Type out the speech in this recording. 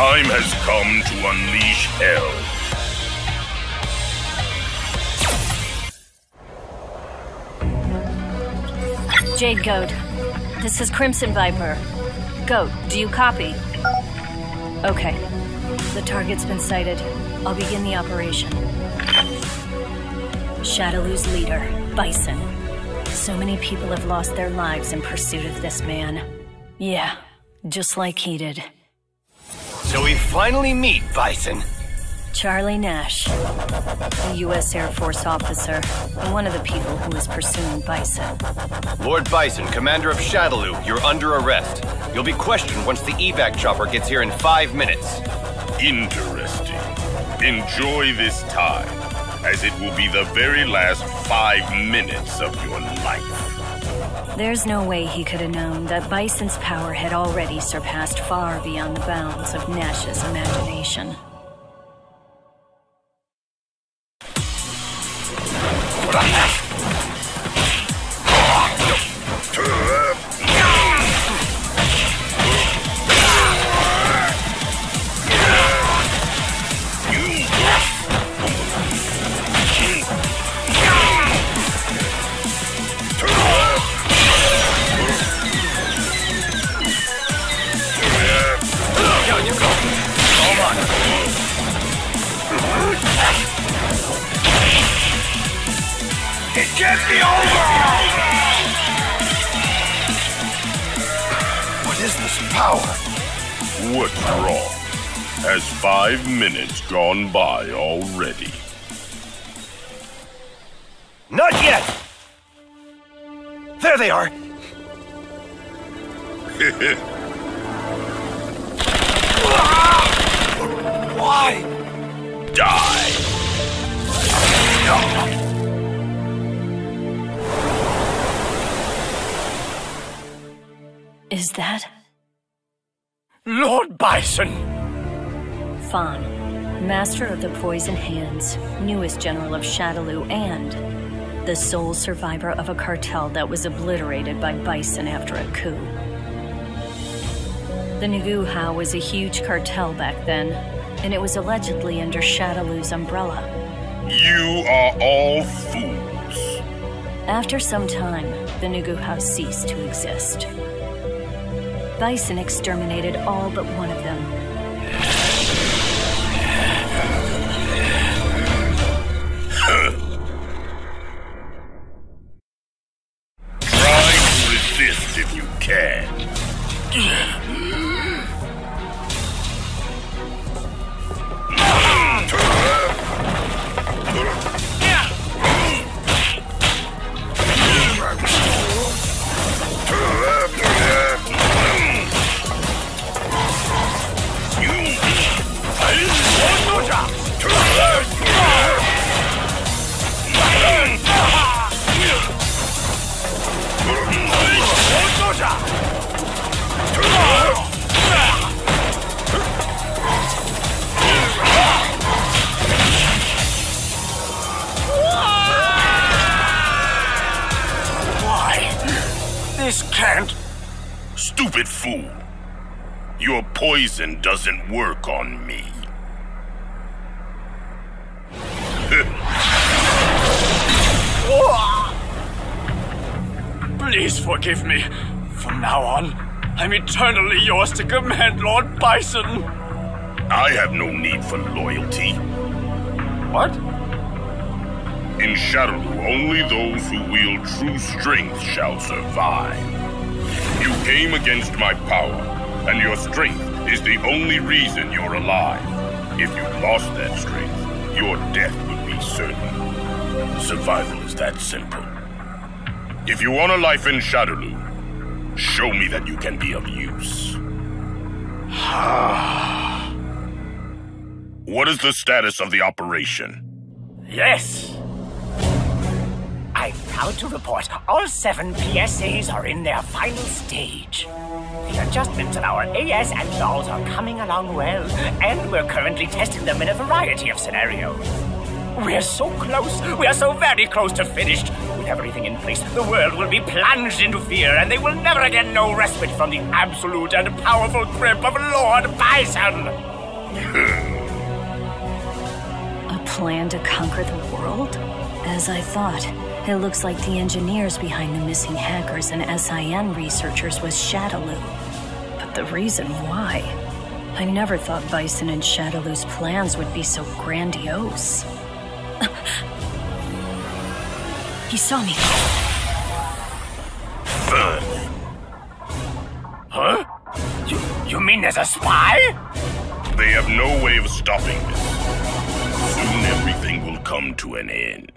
time has come to unleash hell. Jade Goat, this is Crimson Viper. Goat, do you copy? Okay. The target's been sighted. I'll begin the operation. Shadaloo's leader, Bison. So many people have lost their lives in pursuit of this man. Yeah, just like he did. So we finally meet, Bison. Charlie Nash, a U.S. Air Force officer, and one of the people who was pursuing Bison. Lord Bison, commander of Shadaloo, you're under arrest. You'll be questioned once the evac chopper gets here in five minutes. Interesting. Enjoy this time, as it will be the very last five minutes of your life. There's no way he could have known that Bison's power had already surpassed far beyond the bounds of Nash's imagination. It can't be over! What is this power? What's wrong? Has five minutes gone by already? Not yet! There they are! Why? Die! Is that Lord Bison! F.A.N.G, master of the Poison Hands, newest general of Shadaloo, and the sole survivor of a cartel that was obliterated by Bison after a coup? The Nuguha was a huge cartel back then, and it was allegedly under Shadaloo's umbrella. You are all fools. After some time, the Nuguha ceased to exist. Bison exterminated all but one of them. Try to resist if you can. This can't. Stupid fool. Your poison doesn't work on me. Please forgive me. From now on, I'm eternally yours to command Lord Bison. I have no need for loyalty. What? In Shadaloo, only those who wield true strength shall survive. You came against my power, and your strength is the only reason you're alive. If you lost that strength, your death would be certain. Survival is that simple. If you want a life in Shadaloo, show me that you can be of use. what is the status of the operation? Yes. I'm proud to report all seven PSAs are in their final stage. The adjustments in our AS and laws are coming along well, and we're currently testing them in a variety of scenarios. We're so close. We are so very close to finished. With everything in place, the world will be plunged into fear, and they will never again know respite from the absolute and powerful grip of Lord Bison. A plan to conquer the world? As I thought, it looks like the engineers behind the missing hackers and SIN researchers was Shadaloo. But the reason why? I never thought Bison and Shadaloo's plans would be so grandiose. he saw me. Burn. Huh? You, you mean there's a spy? They have no way of stopping this. Soon everything will come to an end.